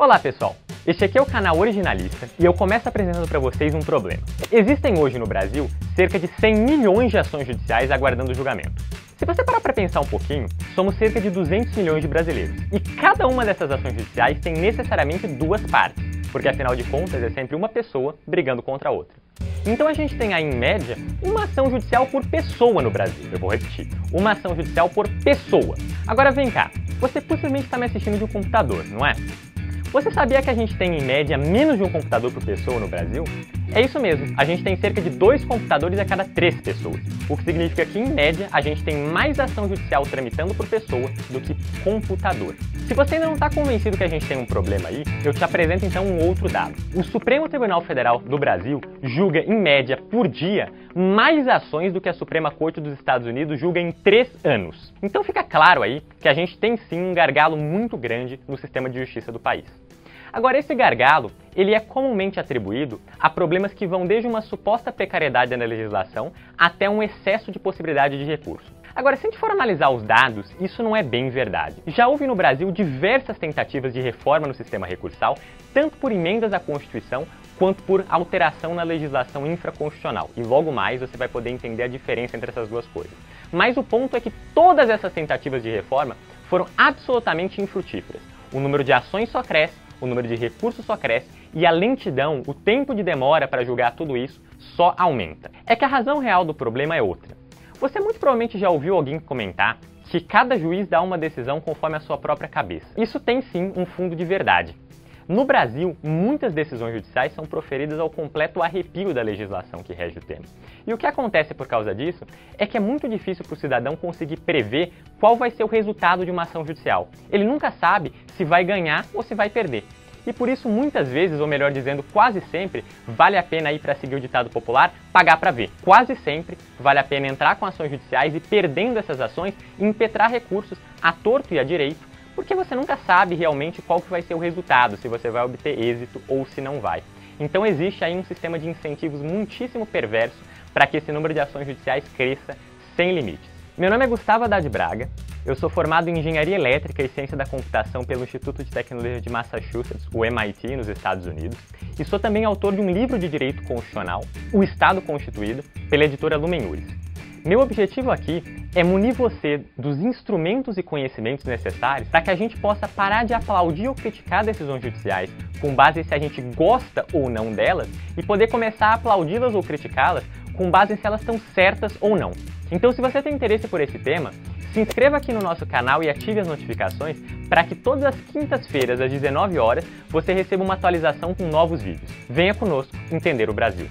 Olá pessoal, este aqui é o canal Originalista e eu começo apresentando para vocês um problema. Existem hoje no Brasil cerca de 100 milhões de ações judiciais aguardando julgamento. Se você parar para pensar um pouquinho, somos cerca de 200 milhões de brasileiros e cada uma dessas ações judiciais tem necessariamente duas partes, porque afinal de contas é sempre uma pessoa brigando contra a outra. Então a gente tem aí, em média, uma ação judicial por pessoa no Brasil. Eu vou repetir. Uma ação judicial por pessoa. Agora vem cá. Você possivelmente está me assistindo de um computador, não é? Você sabia que a gente tem em média menos de um computador por pessoa no Brasil? É isso mesmo, a gente tem cerca de dois computadores a cada três pessoas, o que significa que, em média, a gente tem mais ação judicial tramitando por pessoa do que computador. Se você ainda não está convencido que a gente tem um problema aí, eu te apresento então um outro dado. O Supremo Tribunal Federal do Brasil julga, em média, por dia, mais ações do que a Suprema Corte dos Estados Unidos julga em três anos. Então fica claro aí que a gente tem sim um gargalo muito grande no sistema de justiça do país. Agora, esse gargalo, ele é comumente atribuído a problemas que vão desde uma suposta precariedade na legislação até um excesso de possibilidade de recurso. Agora, se a gente for analisar os dados, isso não é bem verdade. Já houve no Brasil diversas tentativas de reforma no sistema recursal, tanto por emendas à Constituição quanto por alteração na legislação infraconstitucional. E logo mais você vai poder entender a diferença entre essas duas coisas. Mas o ponto é que todas essas tentativas de reforma foram absolutamente infrutíferas. O número de ações só cresce o número de recursos só cresce e a lentidão, o tempo de demora para julgar tudo isso, só aumenta. É que a razão real do problema é outra. Você muito provavelmente já ouviu alguém comentar que cada juiz dá uma decisão conforme a sua própria cabeça. Isso tem sim um fundo de verdade. No Brasil, muitas decisões judiciais são proferidas ao completo arrepio da legislação que rege o tema. E o que acontece por causa disso é que é muito difícil para o cidadão conseguir prever qual vai ser o resultado de uma ação judicial. Ele nunca sabe se vai ganhar ou se vai perder. E por isso, muitas vezes, ou melhor dizendo, quase sempre, vale a pena ir para seguir o ditado popular, pagar para ver. Quase sempre vale a pena entrar com ações judiciais e, perdendo essas ações, impetrar recursos a torto e a direito porque você nunca sabe realmente qual que vai ser o resultado, se você vai obter êxito ou se não vai. Então existe aí um sistema de incentivos muitíssimo perverso para que esse número de ações judiciais cresça sem limites. Meu nome é Gustavo Haddad Braga, eu sou formado em Engenharia Elétrica e Ciência da Computação pelo Instituto de Tecnologia de Massachusetts, o MIT, nos Estados Unidos, e sou também autor de um livro de Direito Constitucional, O Estado Constituído, pela editora Lumen Uris. Meu objetivo aqui é munir você dos instrumentos e conhecimentos necessários para que a gente possa parar de aplaudir ou criticar decisões judiciais com base em se a gente gosta ou não delas e poder começar a aplaudi-las ou criticá-las com base em se elas estão certas ou não. Então, se você tem interesse por esse tema, se inscreva aqui no nosso canal e ative as notificações para que todas as quintas-feiras às 19 horas você receba uma atualização com novos vídeos. Venha conosco entender o Brasil.